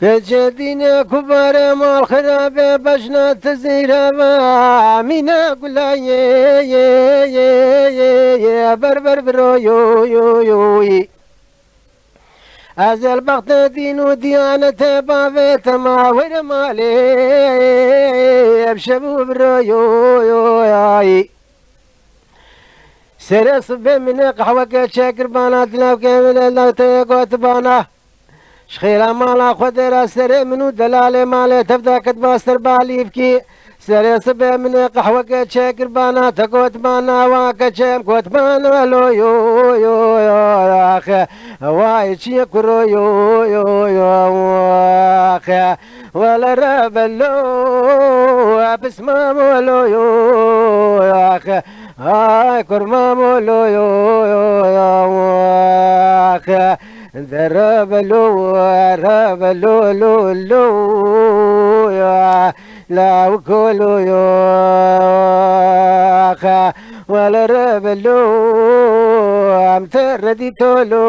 كجدين كبار مال خراب بجنا تزير ما مينا قلا بر بر برو يو يو يو از البخت دين وديانة بابت ما ور مالي. ابشبو برو يو يو ياي. سر صب من قهوة شاكر بانا دلاو كامل لا تيقوت بانا. شخيرا مالا خدرا سر منو دلال مال تبدا كتبا سر بالي بكي. سر صب من قهوة شاكر بانا تقوت بانا واك شام قوت بانا لو يو يو يو اخ واي شي كرو يو يو يو اخ ولا رب لو بسمام ولو يو اخ هاي كرما مولو يو يو يو اخ ذرب لو رب لو لو لو لا وكلو يو اخ ولا رب لو أم تردي تولو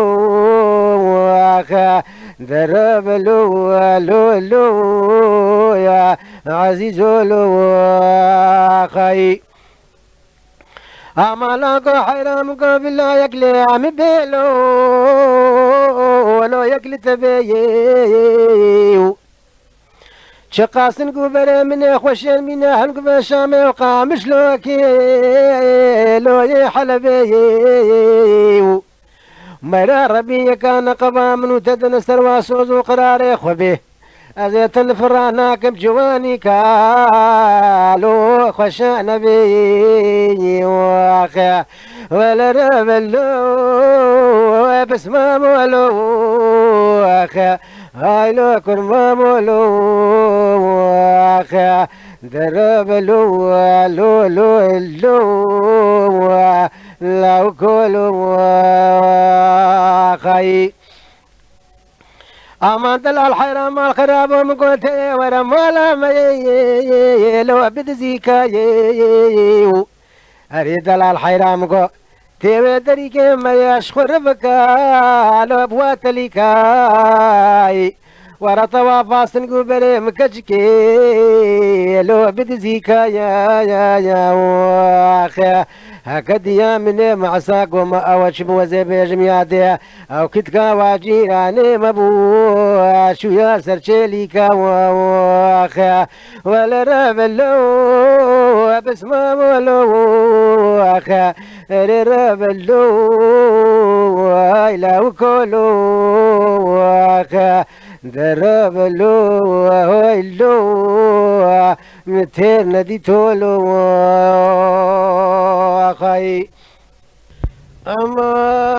اخ ذرب لو لو لو يا عزيز لو أخي أمالك حرامك بالله يكلي عم بيلو ولو يكلي تبييو شقاسن قبر من خوشين من هلق بشام وقامش لوكي لو يحلبيو مرا ربي كان قبا من تدن سروا سوز وقرار خبيه أزيت الفرانا كم جواني كالو خشا نبي واخا ولا ربلو بس ما مولو واخا هاي لو كن ما مولو واخا درب لو لو لو لو لو كلو وأخي أمان دلال حيرام الخراب ومقوت ورا مولا ما لو بدزيكا أريد دلال حيرام قو تيوي دريك ما يشخر بكا لو بوات ليكاي ورا طواف سنقو بري مكجكي لو بدزيكا يا يا يا واخا هكد يا من معساق وما أوش بوزي بيجمياتي أو كتكا واجيراني مبو شو يا سرشيليكا واخا ولا ربلو بس ما مولو اخا ربلو لا وكلو اخا دربلو ويلو متير ندي تولو اخاي اما